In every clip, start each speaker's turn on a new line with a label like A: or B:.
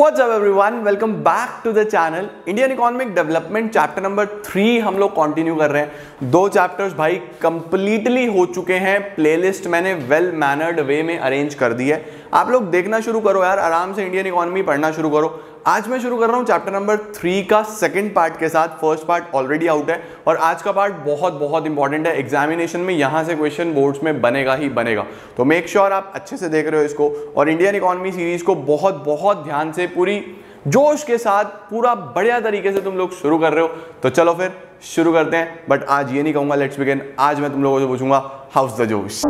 A: What's up, everyone? Welcome back to the channel. Indian Economic Development chapter number three हम लोग continue कर रहे हैं दो चैप्टर्स भाई कंप्लीटली हो चुके हैं प्लेलिस्ट मैंने वेल मैनर्ड वे में अरेंज कर दी है आप लोग देखना शुरू करो यार, आराम से इंडियन इकोनॉमी पढ़ना शुरू करो आज मैं शुरू कर रहा हूँ चैप्टर नंबर थ्री का सेकंड पार्ट के साथ। फ़र्स्ट पार्ट ऑलरेडी आउट है और आज का पार्ट बहुत बहुत इंपॉर्टेंट है। एग्जामिनेशन में यहाँ से क्वेश्चन बोर्ड्स में बनेगा ही बनेगा। तो मेक श्योर sure आप अच्छे से देख रहे हो इसको और इंडियन इकोनॉमी सीरीज़ को बहुत बहुत ध्यान से पूरी जोश के साथ, पूरा बढ़िया तरीके से तुम लोग शुरू कर रहे हो। तो चलो फिर शुरू करते हैं। बट आज ये नहीं कहूँगा लेट्स बिगिन आज मैं तुम लोगों से पूछूँगा हाउस द जोश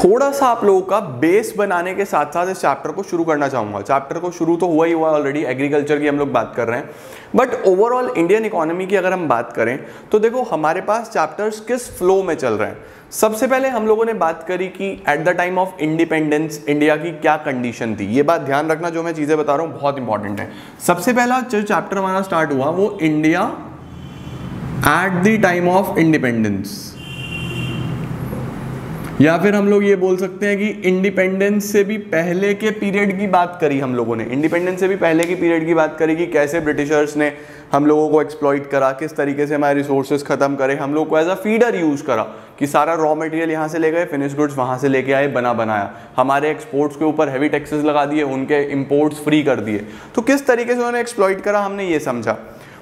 A: थोड़ा सा आप लोगों का बेस बनाने के साथ साथ इस चैप्टर को शुरू करना चाहूँगा। चैप्टर को शुरू तो हुआ ही हुआ ऑलरेडी एग्रीकल्चर की हम लोग बात कर रहे हैं। बट ओवरऑल इंडियन इकोनॉमी की अगर हम बात करें तो देखो हमारे पास चैप्टर्स किस फ्लो में चल रहे हैं। सबसे पहले हम लोगों ने बात करी कि at the time of independence India की क्या कंडीशन थी। ये बात ध्यान रखना जो मैं चीज़ें बता रहा हूँ, बहुत इंपॉर्टेंट है। सबसे पहला जो चैप्टर हमारा स्टार्ट हुआ, वो India at the time of independence या फिर हम लोग ये बोल सकते हैं कि इंडिपेंडेंस से भी पहले के पीरियड की बात करी हम लोगों ने। इंडिपेंडेंस से भी पहले की पीरियड की बात करी कि कैसे ब्रिटिशर्स ने हम लोगों को एक्सप्लॉइट करा, किस तरीके से हमारे रिसोर्सेज खत्म करे, हम लोग को एज अ फीडर यूज़ करा कि सारा रॉ मटेरियल यहाँ से ले गए फिनिश गुड्स वहाँ से लेके आए, बना बनाया। हमारे एक्सपोर्ट्स के ऊपर हैवी टैक्सेस लगा दिए, उनके इम्पोर्ट्स फ्री कर दिए। तो किस तरीके से उन्होंने एक्सप्लॉइट करा, हमने ये समझा।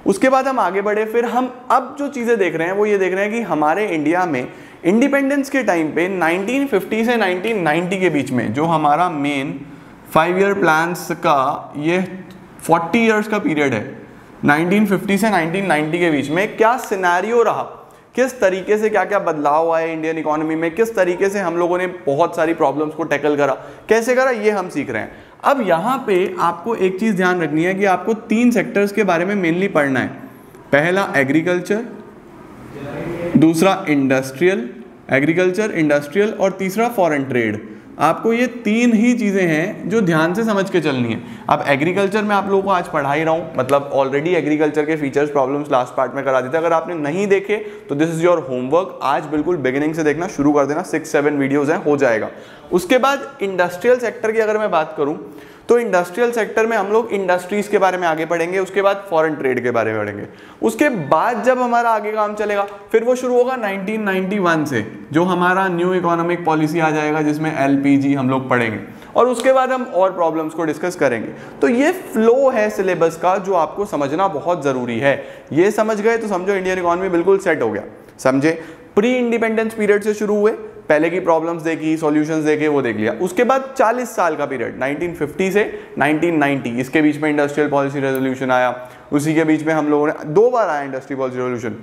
A: उसके बाद हम आगे बढ़े, फिर हम अब जो चीज़ें देख रहे हैं, वो ये देख रहे हैं कि हमारे इंडिया में इंडिपेंडेंस के टाइम पे 1950 से 1990 के बीच में जो हमारा मेन फाइव ईयर प्लान्स का ये 40 इयर्स का पीरियड है 1950 से 1990 के बीच में क्या सिनेरियो रहा? किस तरीके से क्या क्या बदलाव आए इंडियन इकोनॉमी में? किस तरीके से हम लोगों ने बहुत सारी प्रॉब्लम्स को टैकल करा? कैसे करा? ये हम सीख रहे हैं। अब यहाँ पे आपको एक चीज़ ध्यान रखनी है कि आपको तीन सेक्टर्स के बारे में मेनली पढ़ना है। पहला एग्रीकल्चर दूसरा इंडस्ट्रियल एग्रीकल्चर इंडस्ट्रियल और तीसरा फॉरेन ट्रेड आपको ये तीन ही चीज़ें हैं जो ध्यान से समझ के चलनी है। अब एग्रीकल्चर में आप लोगों को आज पढ़ा ही रहा हूँ मतलब ऑलरेडी एग्रीकल्चर के फीचर्स प्रॉब्लम्स लास्ट पार्ट में करा दी थे अगर आपने नहीं देखे तो दिस इज़ योर होमवर्क आज बिल्कुल बिगिनिंग से देखना शुरू कर देना। सिक्स सेवन वीडियोज़ हैं, हो जाएगा। उसके बाद इंडस्ट्रियल सेक्टर की अगर मैं बात करूँ तो इंडस्ट्रियल सेक्टर में हम लोग इंडस्ट्रीज़ के बारे में आगे पढ़ेंगे उसके बाद फॉरेन ट्रेड के बारे में पढ़ेंगे उसके बाद जब हमारा आगे काम चलेगा, फिर वो शुरू होगा 1991 से, जो हमारा न्यू इकोनॉमिक पॉलिसी आ जाएगा, जिसमें एलपीजी हम लोग पढ़ेंगे। और उसके बाद हम और प्रॉब्लम्स को डिस्कस करेंगे। तो ये फ्लो है सिलेबस का, जो आपको समझना बहुत ज़रूरी है। ये समझ गए तो समझो इंडियन इकोनॉमी बिल्कुल सेट हो गया। समझे? प्री इंडिपेंडेंस पीरियड से शुरू हुए। पहले की प्रॉब्लम्स देखी सॉल्यूशंस देखे, वो देख लिया। उसके बाद 40 साल का पीरियड 1950 से 1990 इसके बीच में इंडस्ट्रियल पॉलिसी रेजोल्यूशन आया। उसी के बीच में हम लोगों ने, दो बार आया इंडस्ट्री पॉलिसी रेजोल्यूशन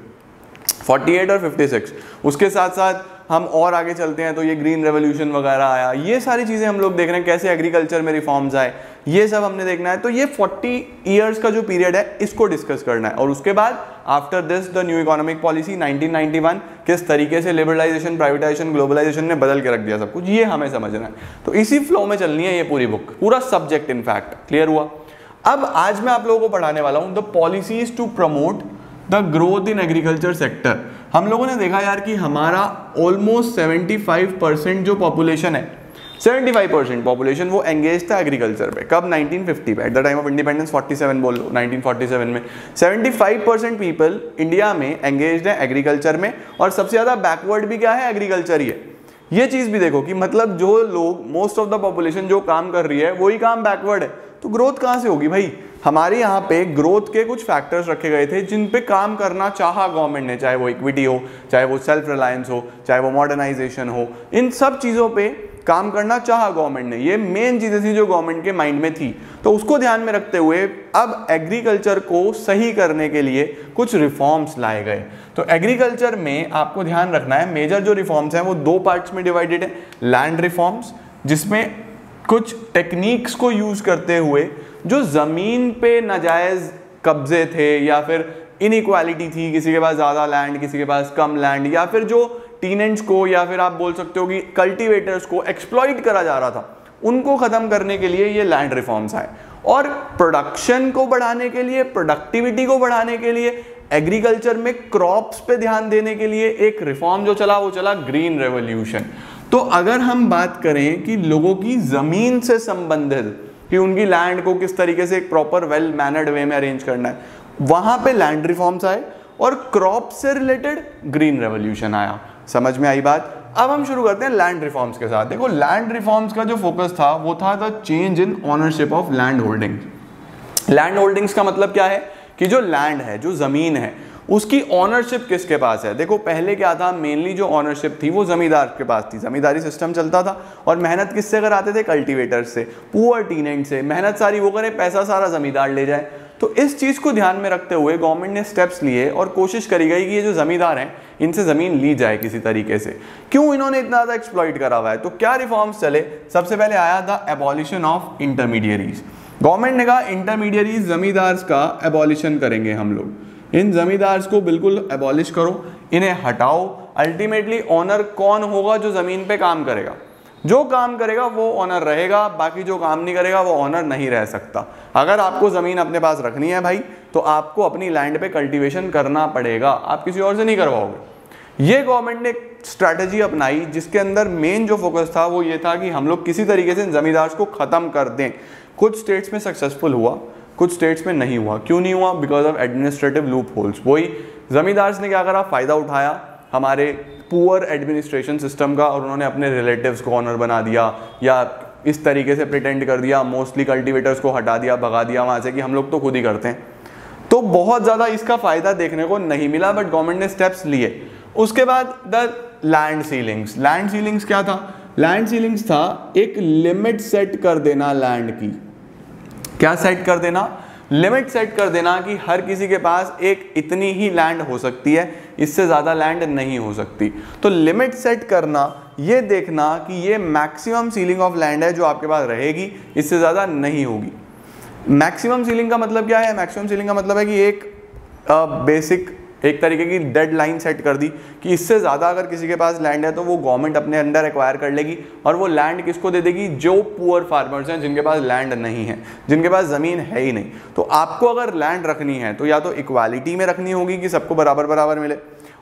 A: 48 और 56 उसके साथ साथ हम और आगे चलते हैं तो ये ग्रीन रेवोल्यूशन वगैरह आया। ये सारी चीज़ें हम लोग देख रहे हैं, कैसे एग्रीकल्चर में रिफॉर्म्स आए। ये सब हमने देखना है। तो ये 40 इयर्स का जो पीरियड है, इसको डिस्कस करना है। और उसके बाद after this the new economic policy 1991 किस तरीके से लिबरलाइजेशन प्राइवेटाइजेशन ग्लोबलाइजेशन ने बदल के रख दिया सब कुछ, ये हमें समझना है। तो इसी फ्लो में चलनी है ये पूरी बुक पूरा सब्जेक्ट इनफैक्ट क्लियर हुआ? अब आज मैं आप लोगों को पढ़ाने वाला हूँ the policies to promote the growth in agriculture sector. हम लोगों ने देखा यार कि हमारा ऑलमोस्ट 75 परसेंट जो पॉपुलेशन है 75 परसेंट पॉपुलेशन वो एंगेज था एग्रीकल्चर पे। कब? 1950 पे। At the time of independence 47 बोल लो 1947 में। 75 परसेंट पीपल इंडिया में एंगेज है एग्रीकल्चर में और सबसे ज़्यादा बैकवर्ड भी क्या है? एग्रीकल्चर ही है। ये चीज़ भी देखो कि मतलब जो लोग मोस्ट ऑफ़ द पॉपुलेशन जो काम कर रही है, वही काम बैकवर्ड है। तो ग्रोथ कहाँ से होगी भाई? हमारे यहाँ पे ग्रोथ के कुछ फैक्टर्स रखे गए थे, जिन पे काम करना चाहा गवर्नमेंट ने, चाहे वो इक्विटी हो, चाहे वो सेल्फ रिलायंस हो, चाहे वो मॉडर्नाइजेशन हो, इन सब चीज़ों पे काम करना चाहा गवर्नमेंट ने। ये मेन चीज़ें थी जो गवर्नमेंट के माइंड में थी। तो उसको ध्यान में रखते हुए अब एग्रीकल्चर को सही करने के लिए कुछ रिफॉर्म्स लाए गए। तो एग्रीकल्चर में आपको ध्यान रखना है मेजर जो रिफॉर्म्स हैं वो दो पार्ट्स में डिवाइडेड है लैंड रिफॉर्म्स जिसमें कुछ टेक्निक्स को यूज़ करते हुए, जो ज़मीन पे नाजायज़ कब्जे थे, या फिर इनक्वालिटी थी, किसी के पास ज़्यादा लैंड किसी के पास कम लैंड या फिर जो टीनेंट्स को, या फिर आप बोल सकते हो कि कल्टीवेटर्स को एक्सप्लॉइट करा जा रहा था, उनको ख़त्म करने के लिए ये लैंड रिफॉर्म्स आए। और प्रोडक्शन को बढ़ाने के लिए प्रोडक्टिविटी को बढ़ाने के लिए एग्रीकल्चर में क्रॉप्स पे ध्यान देने के लिए एक रिफॉर्म जो चला, वो चला ग्रीन रेवोल्यूशन तो अगर हम बात करें कि लोगों की ज़मीन से संबंधित कि उनकी लैंड को किस तरीके से एक प्रॉपर वेल मैनर्ड वे में अरेंज करना है, वहाँ पे लैंड रिफॉर्म्स आए और क्रॉप से रिलेटेड ग्रीन रेवोल्यूशन आया। समझ में आई बात? अब हम शुरू करते हैं लैंड रिफॉर्म्स के साथ। देखो लैंड रिफॉर्म्स का जो फोकस था, वो था the change in ownership of land holding land holdings का मतलब क्या है? कि जो लैंड है, जो ज़मीन है उसकी ऑनरशिप किसके पास है? देखो, पहले क्या था? मेनली जो ऑनरशिप थी, वो जमींदार के पास थी। जमींदारी सिस्टम चलता था। और मेहनत किससे कराते थे? कल्टीवेटर से। पुअर टीनेंट से। मेहनत सारी वो करे, पैसा सारा जमींदार ले जाए। तो इस चीज़ को ध्यान में रखते हुए गवर्नमेंट ने स्टेप्स लिए और कोशिश करी गई कि ये जो ज़मींदार हैं, इनसे ज़मीन ली जाए किसी तरीके से। क्यों इन्होंने इतना ज़्यादा एक्सप्लॉइट करा हुआ है? तो क्या रिफॉर्म्स चले? सबसे पहले आया था एबॉलिशन ऑफ़ इंटरमीडियरीज गवर्नमेंट ने कहा इंटरमीडियरीज जमींदार का एबॉलिशन करेंगे हम लोग। इन जमींदार्स को बिल्कुल एबॉलिश करो। इन्हें हटाओ। अल्टीमेटली ऑनर कौन होगा जो ज़मीन पे काम करेगा? जो काम करेगा, वो ऑनर रहेगा। बाकी जो काम नहीं करेगा, वो ऑनर नहीं रह सकता। अगर आपको ज़मीन अपने पास रखनी है भाई तो आपको अपनी लैंड पे कल्टीवेशन करना पड़ेगा। आप किसी और से नहीं करवाओगे। ये गवर्नमेंट ने स्ट्रैटेजी अपनाई, जिसके अंदर मेन जो फोकस था, वो ये था कि हम लोग किसी तरीके से ज़मींदार को ख़त्म कर दें। कुछ स्टेट्स में सक्सेसफुल हुआ। कुछ स्टेट्स में नहीं हुआ। क्यों नहीं हुआ? Because of administrative loopholes वही जमींदार ने क्या करा? फ़ायदा उठाया हमारे पुअर एडमिनिस्ट्रेशन सिस्टम का और उन्होंने अपने रिलेटिव्स को ऑनर बना दिया या इस तरीके से प्रिटेंड कर दिया। मोस्टली कल्टीवेटर्स को हटा दिया, भगा दिया वहाँ से कि हम लोग तो खुद ही करते हैं। तो बहुत ज़्यादा इसका फ़ायदा देखने को नहीं मिला बट गवर्नमेंट ने स्टेप्स लिए। उसके बाद the land ceilings land ceilings क्या था? लैंड सीलिंग्स था एक लिमिट सेट कर देना लैंड की। क्या सेट कर देना? लिमिट सेट कर देना कि हर किसी के पास एक इतनी ही लैंड हो सकती है, इससे ज़्यादा लैंड नहीं हो सकती। तो लिमिट सेट करना, ये देखना कि ये मैक्सिमम सीलिंग ऑफ़ लैंड है जो आपके पास रहेगी, इससे ज़्यादा नहीं होगी। मैक्सिमम सीलिंग का मतलब क्या है? मैक्सिमम सीलिंग का मतलब है कि एक बेसिक एक तरीके की डेड लाइन सेट कर दी कि इससे ज़्यादा अगर किसी के पास लैंड है तो वो गवर्नमेंट अपने अंडर एक्वायर कर लेगी और वो लैंड किसको दे देगी? जो पुअर फार्मर्स हैं, जिनके पास लैंड नहीं है, जिनके पास ज़मीन है ही नहीं। तो आपको अगर लैंड रखनी है तो या तो इक्वालिटी में रखनी होगी कि सबको बराबर बराबर मिले।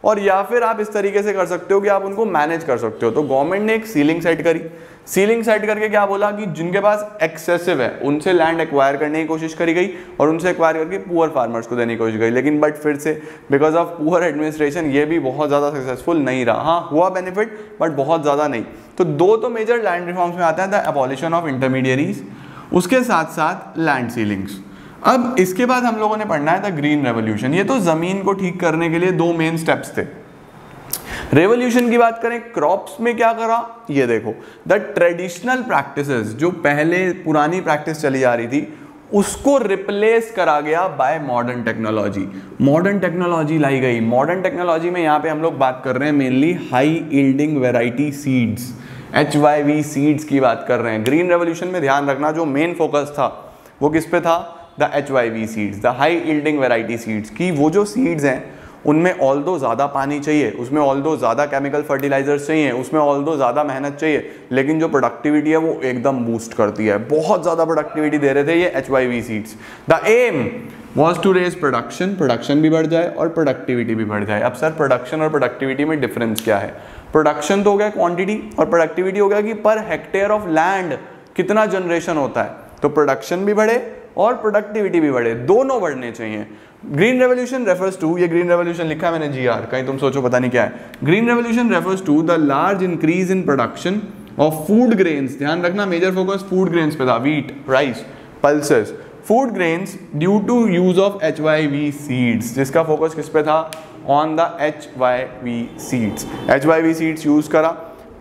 A: और या फिर आप इस तरीके से कर सकते हो कि आप उनको मैनेज कर सकते हो। तो गवर्नमेंट ने एक सीलिंग सेट करी। सीलिंग सेट करके क्या बोला कि जिनके पास एक्सेसिव है, उनसे लैंड एक्वायर करने की कोशिश करी गई और उनसे एक्वायर करके पुअर फार्मर्स को देने की कोशिश करी। लेकिन बट फिर से बिकॉज़ ऑफ़ पुअर एडमिनिस्ट्रेशन ये भी बहुत ज़्यादा सक्सेसफुल नहीं रहा। हाँ हुआ बेनिफिट बट बहुत ज़्यादा नहीं। तो दो तो मेजर लैंड रिफॉर्म्स में आते हैं द एबॉलिशन ऑफ़ इंटरमीडियरीज उसके साथ साथ लैंड सीलिंग्स अब इसके बाद हम लोगों ने पढ़ना है द ग्रीन रेवोल्यूशन। ये तो ज़मीन को ठीक करने के लिए दो मेन स्टेप्स थे। रेवोल्यूशन की बात करें क्रॉप्स में क्या करा? ये देखो द ट्रेडिशनल प्रैक्टिसेस जो पहले पुरानी प्रैक्टिस चली जा रही थी, उसको रिप्लेस करा गया by modern technology modern technology लाई गई। मॉडर्न टेक्नोलॉजी में यहाँ पे हम लोग बात कर रहे हैं mainly high yielding variety seeds H Y V seeds की बात कर रहे हैं। ग्रीन रेवोल्यूशन में ध्यान रखना, जो मेन फोकस था, वो किस पे था? The H Y V seeds the high yielding variety seeds की वो जो सीड्स हैं, उनमें ऑल दो ज़्यादा पानी चाहिए, उसमें ऑल दो ज़्यादा केमिकल फर्टिलाइजर्स चाहिए, उसमें ऑल दो ज़्यादा मेहनत चाहिए, लेकिन जो प्रोडक्टिविटी है वो एकदम बूस्ट करती है। बहुत ज़्यादा प्रोडक्टिविटी दे रहे थे ये H Y V seeds the aim was to raise production production भी बढ़ जाए और प्रोडक्टिविटी भी बढ़ जाए। अब सर प्रोडक्शन और प्रोडक्टिविटी में डिफरेंस क्या है? प्रोडक्शन तो हो गया क्वांटिटी और प्रोडक्टिविटी हो गया कि पर हेक्टेयर ऑफ़ लैंड कितना जनरेशन होता है? तो प्रोडक्शन भी बढ़े और प्रोडक्टिविटी भी बढ़े। दोनों बढ़ने चाहिए। ग्रीन रेवोल्यूशन रेफर्स टू ये ग्रीन रेवोल्यूशन लिखा है मैंने जी आर कहीं तुम सोचो, पता नहीं क्या है। Green revolution refers to the large increase in production of food grains ध्यान रखना मेजर फोकस फ़ूड ग्रेन्स पे था। Wheat rice pulses food grains due to use of H Y V seeds जिसका फोकस किस पे था? On the H Y V seeds H Y V seeds use करा।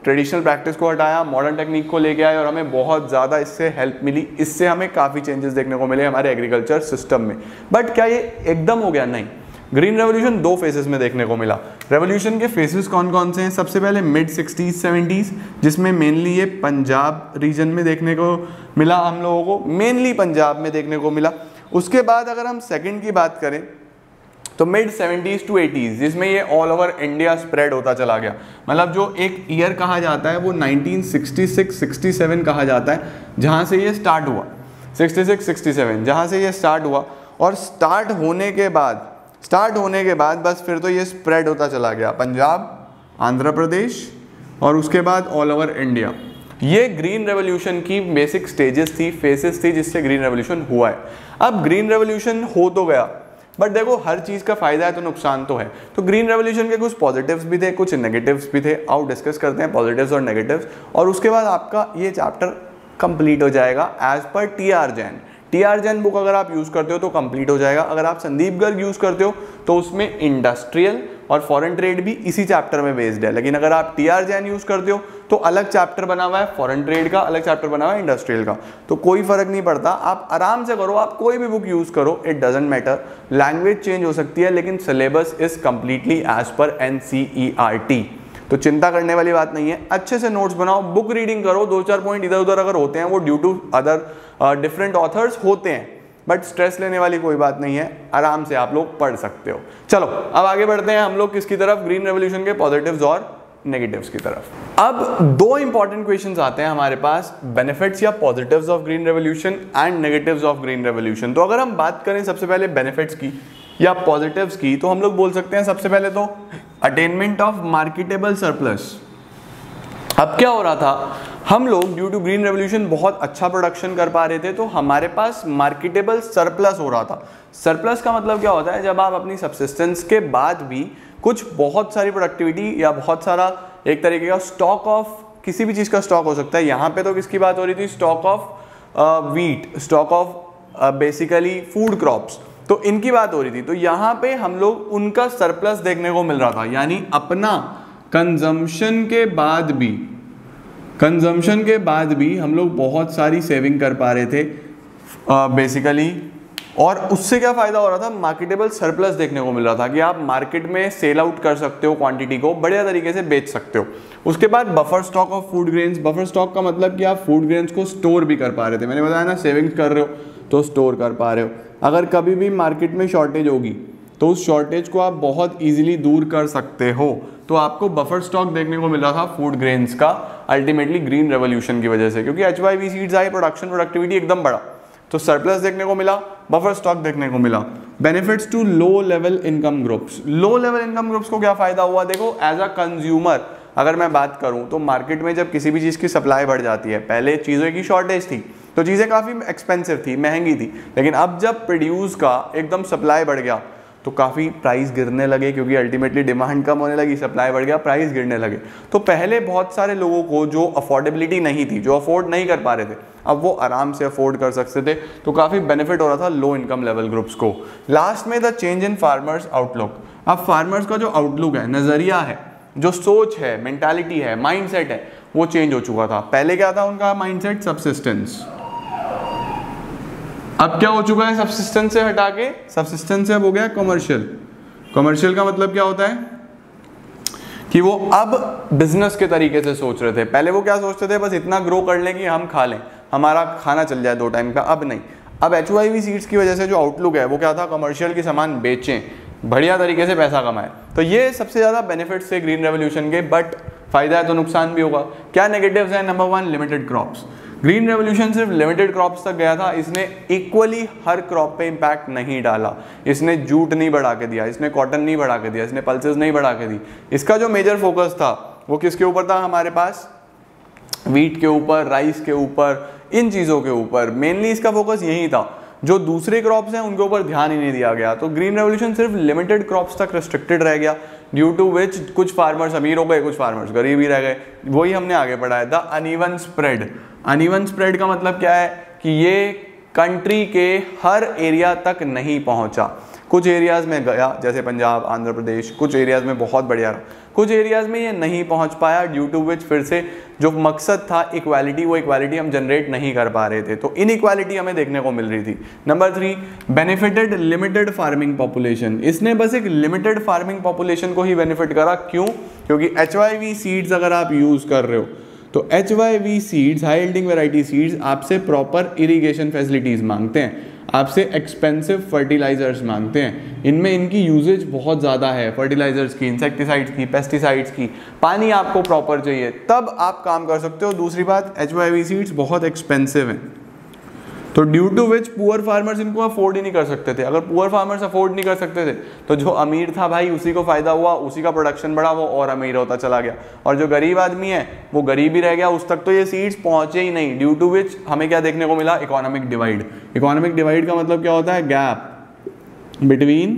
A: Traditional practice को हटाया modern technique को लेके आए और हमें बहुत ज़्यादा इससे हेल्प मिली। इससे हमें काफ़ी चेंजेस देखने को मिले हमारे एग्रीकल्चर सिस्टम में। बट क्या ये एकदम हो गया? नहीं। ग्रीन रेवोल्यूशन दो फेजेस में देखने को मिला। रेवोल्यूशन के फेजेस कौन कौन से हैं? सबसे पहले मिड सिक्सटीज सेवेंटीज जिसमें मेनली ये पंजाब रीजन में देखने को मिला हम लोगों को। मेनली पंजाब में देखने को मिला। उसके बाद अगर हम सेकेंड की बात करें तो मिड सेवेंटीज टू एटीज़, जिसमें ये ऑल ओवर इंडिया स्प्रेड होता चला गया। मतलब जो एक ईयर कहा जाता है, वो 1966 67 कहा जाता है, जहाँ से ये स्टार्ट हुआ। 66 67 जहाँ से ये स्टार्ट हुआ। और स्टार्ट होने के बाद स्टार्ट होने के बाद बस फिर तो ये स्प्रेड होता चला गया। पंजाब, आंध्र प्रदेश और उसके बाद ऑल ओवर इंडिया ये ग्रीन रेवोल्यूशन की बेसिक स्टेजेस थी फेसेस थी जिससे ग्रीन रेवोल्यूशन हुआ है। अब ग्रीन रेवोल्यूशन हो तो गया। बट देखो, हर चीज़ का फ़ायदा है तो नुकसान तो है। तो ग्रीन रेवोल्यूशन के कुछ पॉजिटिव्स भी थे, कुछ नेगेटिव्स भी थे। आओ डिस्कस करते हैं पॉजिटिव्स और नेगेटिव्स और उसके बाद आपका ये चैप्टर कंप्लीट हो जाएगा as per T R Jain T R Jain book अगर आप यूज़ करते हो तो कंप्लीट हो जाएगा। अगर आप संदीप गर्ग यूज़ करते हो तो उसमें इंडस्ट्रियल और फॉरेन ट्रेड भी इसी चैप्टर में बेस्ड है। लेकिन अगर आप टी आर जैन यूज़ करते हो तो अलग चैप्टर बना हुआ है फॉरेन ट्रेड का अलग चैप्टर बना हुआ है इंडस्ट्रियल का। तो कोई फ़र्क नहीं पड़ता। आप आराम से करो, आप कोई भी बुक यूज़ करो it doesn't matter language change हो सकती है, लेकिन syllabus is completely as per N C R T तो चिंता करने वाली बात नहीं है। अच्छे से नोट्स बनाओ बुक रीडिंग करो, दो चार पॉइंट इधर उधर अगर होते हैं, वो due to other different authors होते हैं। बट स्ट्रेस लेने वाली कोई बात नहीं है, आराम से आप लोग पढ़ सकते हो। चलो, अब आगे बढ़ते हैं हम लोग किसकी तरफ़? ग्रीन रेवोल्यूशन के पॉजिटिव्स और नेगेटिव्स की तरफ़। अब दो इंपॉर्टेंट क्वेश्चंस आते हैं हमारे पास बेनिफिट्स या positives of green revolution and negatives of green revolution तो अगर हम बात करें सबसे पहले बेनिफिट्स की या पॉजिटिव्स की तो हम लोग बोल सकते हैं सबसे पहले तो अटेनमेंट ऑफ़ मार्केटेबल सरप्लस अब क्या हो रहा था? हम लोग ड्यू टू ग्रीन रेवोल्यूशन बहुत अच्छा प्रोडक्शन कर पा रहे थे तो हमारे पास मार्केटेबल सरप्लस हो रहा था। सरप्लस का मतलब क्या होता है? जब आप अपनी सब्सिस्टेंस के बाद भी कुछ बहुत सारी प्रोडक्टिविटी या बहुत सारा एक तरीके का स्टॉक ऑफ़ किसी भी चीज़ का स्टॉक हो सकता है। यहाँ पे तो किसकी बात हो रही थी? Stock of wheat stock of basically food crops तो इनकी बात हो रही थी। तो यहाँ पे हम लोग उनका सरप्लस देखने को मिल रहा था। यानी अपना कंजम्पशन के बाद भी कंजम्पशन के बाद भी हम लोग बहुत सारी सेविंग कर पा रहे थे। बेसिकली uh, और उससे क्या फ़ायदा हो रहा था? मार्केटेबल सरप्लस देखने को मिल रहा था कि आप मार्केट में सेल आउट कर सकते हो क्वांटिटी को बढ़िया तरीके से बेच सकते हो। उसके बाद buffer stock of food grains buffer stock का मतलब कि आप फ़ूड ग्रेन्स को स्टोर भी कर पा रहे थे। मैंने बताया ना सेविंग्स कर रहे हो तो स्टोर कर पा रहे हो। अगर कभी भी मार्केट में शॉर्टेज होगी तो उस शॉर्टेज को आप बहुत ईजिली दूर कर सकते हो। तो आपको बफर स्टॉक देखने को मिला था फ़ूड ग्रेन्स का अल्टीमेटली ग्रीन रेवोल्यूशन की वजह से, क्योंकि एच वाई वी सीड्स आई प्रोडक्शन प्रोडक्टिविटी एकदम बड़ा तो सरप्लस देखने को मिला बफर स्टॉक देखने को मिला। Benefits to low level income groups low level income groups को क्या फ़ायदा हुआ? देखो एज अ कंज्यूमर अगर मैं बात करूँ तो मार्केट में जब किसी भी चीज़ की सप्लाई बढ़ जाती है, पहले चीज़ों की शॉर्टेज थी तो चीज़ें काफ़ी एक्सपेंसिव थी, महँगी थी। लेकिन अब जब प्रोड्यूस का एकदम सप्लाई बढ़ गया तो काफ़ी प्राइस गिरने लगे क्योंकि अल्टीमेटली डिमांड कम होने लगी सप्लाई बढ़ गया प्राइस गिरने लगे। तो पहले बहुत सारे लोगों को जो अफोर्डेबिलिटी नहीं थी, जो अफोर्ड नहीं कर पा रहे थे, अब वो आराम से अफोर्ड कर सकते थे। तो काफ़ी बेनिफिट हो रहा था लो इनकम लेवल ग्रुप्स को। लास्ट में the change in farmers outlook अब फार्मर्स का जो आउटलुक है, नज़रिया है, जो सोच है मेंटालिटी है माइंडसेट है, वो चेंज हो चुका था। पहले क्या था उनका माइंडसेट सबसिस्टेंस अब क्या हो चुका है सबसिस्टेंस से हटा के? सबसिस्टेंस से अब हो गया कमर्शियल कमर्शियल का मतलब क्या होता है? कि वो अब बिज़नेस के तरीके से सोच रहे थे। पहले वो क्या सोचते थे? बस इतना ग्रो कर लें कि हम खा लें। हमारा खाना चल जाए दो टाइम का, अब नहीं। अब एच वाई वी सीड्स की वजह से जो आउटलुक है, वो क्या था? कमर्शियल के सामान बेचें। बढ़िया तरीके से पैसा कमाए। तो ये सबसे ज़्यादा बेनिफिट्स थे ग्रीन रेवोल्यूशन के बट फ़ायदा है तो नुकसान भी होगा। क्या नेगेटिव्स है? Number one limited crops green revolution सिर्फ़ लिमिटेड क्रॉप्स तक गया था, इसने इक्वली हर क्रॉप पे इम्पैक्ट नहीं डाला। इसने जूट नहीं बढ़ा के दिया, इसने कॉटन नहीं बढ़ा के दिया, इसने पल्सेस नहीं बढ़ा के दी। इसका जो मेजर फोकस था, वो किसके ऊपर था हमारे पास? वीट के ऊपर राइस के ऊपर, इन चीज़ों के ऊपर। मेनली इसका फोकस यही था। जो दूसरे क्रॉप्स हैं, उनके ऊपर ध्यान ही नहीं दिया गया। तो ग्रीन रेवोल्यूशन सिर्फ़ लिमिटेड क्रॉप्स तक रिस्ट्रिक्टेड रह गया ड्यू टू विच कुछ फार्मर्स अमीर हो गए, कुछ फार्मर्स गरीब ही रह गए। वही हमने आगे पढ़ाया था अनइवन स्प्रेड अनइवन स्प्रेड का मतलब क्या है कि ये कंट्री के हर एरिया तक नहीं पहुँचा। कुछ एरियाज़ में गया, जैसे पंजाब, आंध्र प्रदेश, कुछ एरियाज़ में बहुत बढ़िया रहा। कुछ एरियाज़ में ये नहीं पहुँच पाया ड्यू टू विच फिर से जो मकसद था इक्वालिटी वो इक्वालिटी हम जनरेट नहीं कर पा रहे थे। तो इन इक्वालिटी हमें देखने को मिल रही थी। Number three benefited limited farming population इसने बस एक लिमिटेड फ़ार्मिंग पॉपुलेशन को ही बेनिफिट करा। क्यों? क्योंकि एचवाईवी सीड्स अगर आप यूज़ कर रहे हो तो H Y V seeds high yielding variety seeds आपसे प्रॉपर इरीगेशन फैसिलिटीज़ मांगते हैं। आपसे एक्सपेंसिव फर्टिलाइजर्स मांगते हैं। इनमें इनकी यूजेज बहुत ज़्यादा है। फर्टिलाइजर्स की इंसेक्टिसाइड्स की पेस्टिसाइड्स की। पानी आपको प्रॉपर चाहिए। तब आप काम कर सकते हो। दूसरी बात एच वाई वी सीड्स बहुत एक्सपेंसिव हैं। तो due to which poor farmers इनको अफोर्ड ही नहीं कर सकते थे। अगर पुअर फार्मर्स अफोर्ड नहीं कर सकते थे तो जो अमीर था भाई, उसी को फ़ायदा हुआ, उसी का प्रोडक्शन बढ़ा, वो और अमीर होता चला गया। और जो गरीब आदमी है, वो गरीब ही रह गया, उस तक तो ये सीड्स पहुँचे ही नहीं। ड्यू टू विच हमें क्या देखने को मिला? इकोनॉमिक डिवाइड इकोनॉमिक डिवाइड का मतलब क्या होता है? Gap between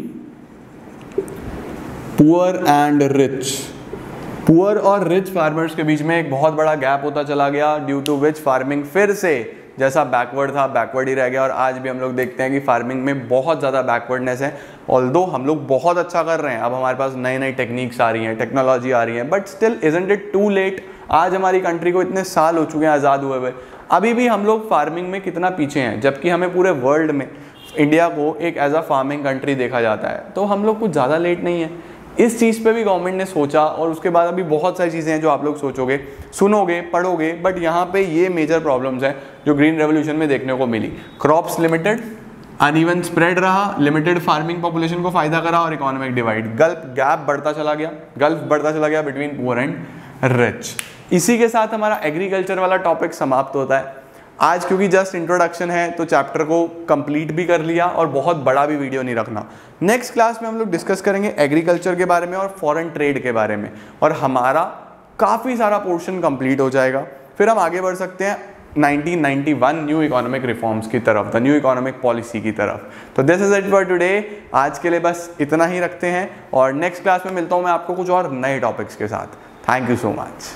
A: poor and rich poor और रिच फार्मर्स के बीच में एक बहुत बड़ा गैप होता चला गया ड्यू टू विच फ़ार्मिंग फिर से जैसा बैकवर्ड था बैकवर्ड ही रह गया और आज भी हम लोग देखते हैं कि फ़ार्मिंग में बहुत ज़्यादा बैकवर्डनेस है ऑल हम लोग बहुत अच्छा कर रहे हैं। अब हमारे पास नई नई टेक्निक्स आ रही हैं टेक्नोलॉजी आ रही है but still isn't it too late आज हमारी कंट्री को इतने साल हो चुके हैं आज़ाद हुए हुए। अभी भी हम लोग फ़ार्मिंग में कितना पीछे हैं, जबकि हमें पूरे वर्ल्ड में इंडिया को एक एज अ फ़ार्मिंग कंट्री देखा जाता है। तो हम लोग कुछ ज़्यादा लेट नहीं है। इस चीज़ पे भी गवर्नमेंट ने सोचा और उसके बाद अभी बहुत सारी चीज़ें हैं जो आप लोग सोचोगे, सुनोगे, पढ़ोगे बट यहाँ पे ये मेजर प्रॉब्लम्स हैं जो ग्रीन रेवोल्यूशन में देखने को मिली। क्रॉप्स लिमिटेड अनइवन स्प्रेड रहा लिमिटेड फ़ार्मिंग पॉपुलेशन को फ़ायदा करा और इकोनॉमिक डिवाइड गल्फ गैप बढ़ता चला गया गल्फ बढ़ता चला गया बिटवीन पुअर एंड रिच इसी के साथ हमारा एग्रीकल्चर वाला टॉपिक समाप्त होता है। आज क्योंकि जस्ट इंट्रोडक्शन है तो चैप्टर को कंप्लीट भी कर लिया और बहुत बड़ा भी वीडियो नहीं रखना। नेक्स्ट क्लास में हम लोग डिस्कस करेंगे एग्रीकल्चर के बारे में और फॉरेन ट्रेड के बारे में। और हमारा काफ़ी सारा पोर्शन कंप्लीट हो जाएगा। फिर हम आगे बढ़ सकते हैं 1991 न्यू इकोनॉमिक रिफॉर्म्स की तरफ़ द न्यू इकोनॉमिक पॉलिसी की तरफ़। तो this is it for today आज के लिए बस इतना ही रखते हैं और नेक्स्ट क्लास में मिलता हूँ मैं आपको कुछ और नए टॉपिक्स के साथ। Thank you so much